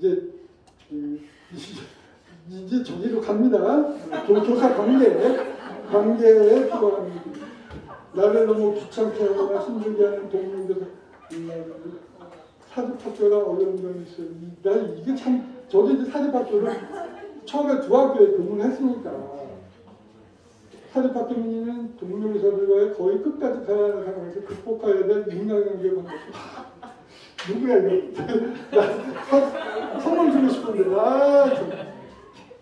이제 이제 저기로 갑니다. 교사 관계 관계에 들어갑니다. 나를 너무 귀찮게 하거나 힘들게 하는 동물들 사립학교가 어려운 점이 있어요. 나 이게 참 저도 이제 사립학교를 처음에 두 학교에 근무를 했으니까 사립학교 민의는 동료 의사들과의 거의 끝까지 가야 하는 상황에서 극복해야 될 인간관계가 누구야 이거? 나 선물 주고 싶은데 아 참.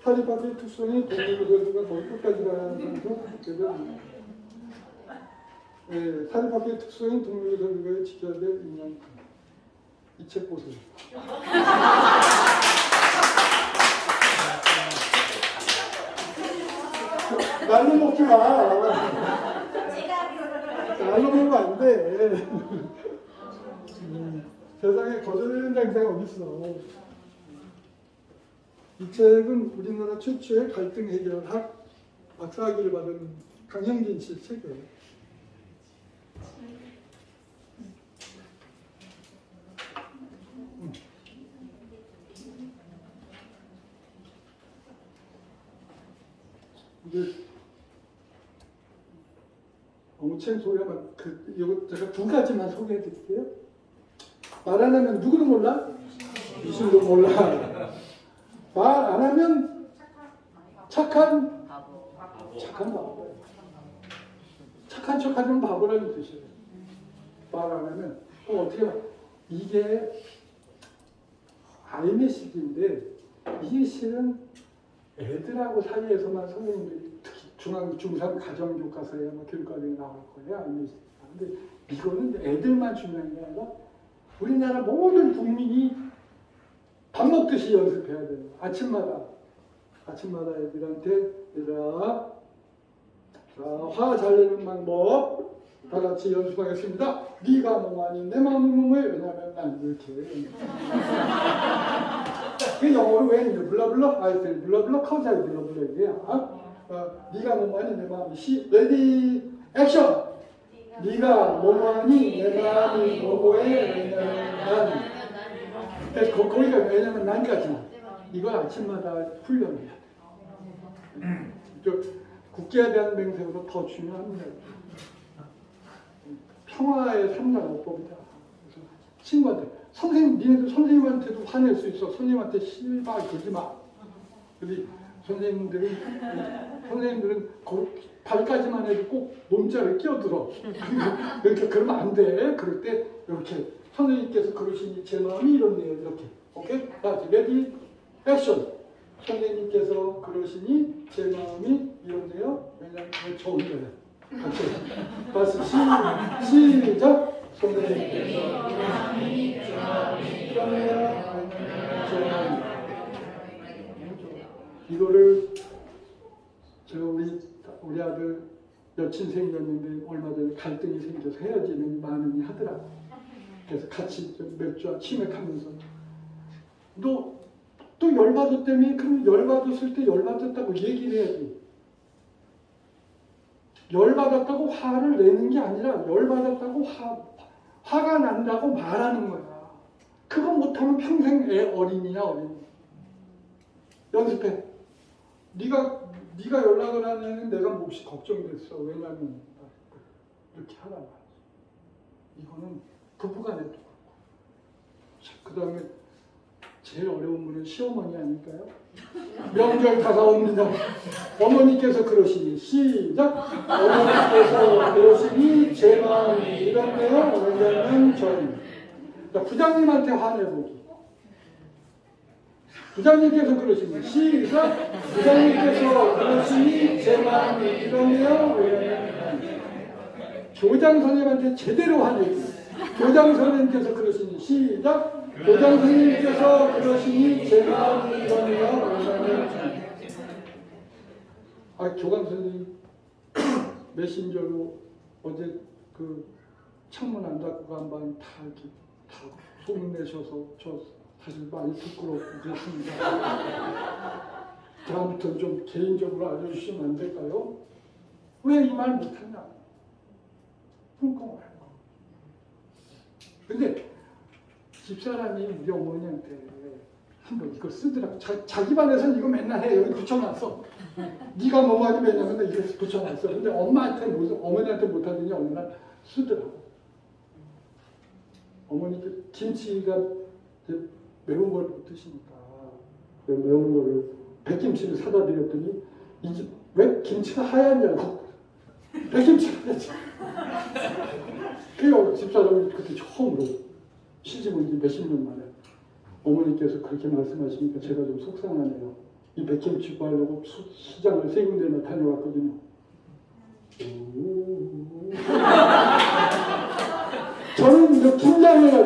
사립학교의 특성이 동료의사들과 거의 끝까지 상황에서 그래서 네, 사립학교의 특성인 동료의사들과의 지켜야 될 인간관계 이책 보세요. 날로 먹지 마. 날로 먹으면 안 돼. 음, 세상에 거절되는 장사가 어딨어. 이 책은 우리나라 최초의 갈등 해결학 박사학위를 받은 강형진 씨 책이에요. 이제 엉챙 소리만 그 이거 제가 두 가지만 소개해 드릴게요. 말 안 하면 누구도 몰라? 미술도 몰라. 말 안 하면 착한 착한 바보. 착한 척하면 바보라는 뜻이에요. 말 안 하면 그럼 어떻게 이게 아이메시지인데 이게 실은 애들하고 사이에서만 선생님들이 특히 중앙, 중3 가정 교과서에 뭐 교육과정에 나올 거예요. 아이메시지. 근데 이거는 애들만 중요한 게 아니라 우리나라 모든 국민이 밥 먹듯이 연습해야 돼요. 아침마다. 아침마다 애들한테 얘들아 자, 화 잘 내는 방법 다 같이 연습하겠습니다. 네가 뭐하니 내 마음은 뭐해 왜냐면 난 이렇게 그 영어로 왜 있냐 블라블라 아이들 블라블라 카우자이 블라블라 이게 아? 어, 네가 뭐하니 내 마음이 시 레디 액션 네가 뭐하니 내 마음이 뭐뭐해 왜냐면 난 네, 거, 거기가 왜냐면 난까지 이걸 아침마다 훈련해야 돼. 국제에 대한 맹세보다 더 중요합니다. 평화의 삼자어법이다. 그래서 친구한테 선생님 니네들 선생님한테도 화낼 수 있어. 선생님한테 씨발 그러지 마. 근데 선생님들은 선생님들은 발까지만 해도 꼭 몸자를 끼어들어. 그러니까 그러면 안 돼. 그럴 때 이렇게 선생님께서 그러시니 제 마음이 이렇네요. 이렇게. 오케이? 자, ready action. 선생님께서 그러시니 제 마음이 이렇네요. 왜냐하면 좋은 거예요. 같이. 시, 시작. 선생님께서 그러시니 제 마음이 이렇네요. 이거를 제가 우리 우리 아들 여친 생겼는데 얼마 전에 갈등이 생겨서 헤어지는 많으니 하더라. 그래서 같이 맥주와 치맥하면서 너 또 열받았다며? 그럼 열받았을 때 열받았다고 얘기를 해야지. 열받았다고 화를 내는 게 아니라 열받았다고 화, 화가 난다고 말하는 거야. 그거 못하면 평생 애 어린이야 어린이. 연습해. 네가 네가 연락을 하는 내가 몹시 걱정됐어. 왜냐면 이렇게 말이지. 이거는 부부간에도 그렇고. 그 다음에 제일 어려운 분은 시어머니 아닐까요? 명절 다가옵니다. 어머니께서 그러시니 시작. 어머니께서 그러시니 제 마음이 이런데요. 왜냐면 저희 부장님한테 화내보기. 부장님께서 그러시니 시작. 부장님께서 그러시니 제 마음이. 왜냐면 교장 선생님한테 제대로 화내기. 교장 선생님께서 그러시니 시작. 교장 선생님께서 그러시니 제 마음이 이러네요. 왜냐면 아 교감 선생님 메신저로 어제 그 창문 안 닫고 간반 다 이렇게 다 소문 내셔서 저 사실 많이 부끄럽고 그렇습니다. 다음부터 좀 개인적으로 알려주시면 안 될까요? 왜 이 말 못하냐? 꿍꿍을 할 거. 근데 집사람이 우리 어머니한테 한번 이거 쓰더라고. 자, 자기 반에서는 이거 맨날 해. 여기 붙여놨어. 네가 뭐 하지 왜냐면 이거 붙여놨어. 근데 엄마한테 못, 어머니한테 못하더니 어느 날 쓰더라고. 어머니 그 김치가 매운 걸 못 드시니까 그 매운 거를 백김치를 사다 드렸더니 이제 왜 김치가 하얗냐고 백김치가 하얗지 그 집사람이 그때 처음으로 시집 온지 몇십 년 만에 어머니께서 그렇게 말씀하시니까 제가 좀 속상하네요. 이 백김치 구하려고 수- 시장을 세 군데나 다녀왔거든요. 오. 저는 이제 긴장해가지고 아,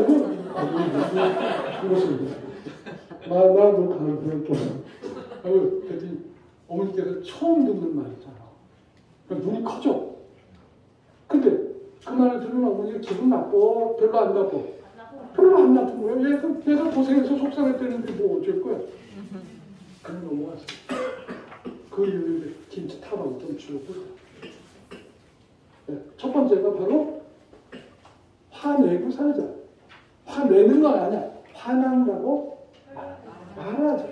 무슨 나나도 가르쳐 아유 그랬더니 어머니께서 처음 듣는 말이잖아. 눈이 커져. 근데 그 말을 들으면 어머니가 기분 나빠 별로 안 나빠. 별로 안 나쁜 거야. 얘가, 얘가 고생해서 속상했다는데 뭐 어쩔 거야. 그냥 넘어갔어. 그 이후에 김치 타방 좀 줄고. 네, 첫 번째가 바로 화내고 살자. 화내는 건 아니야. 화난다고 말하자.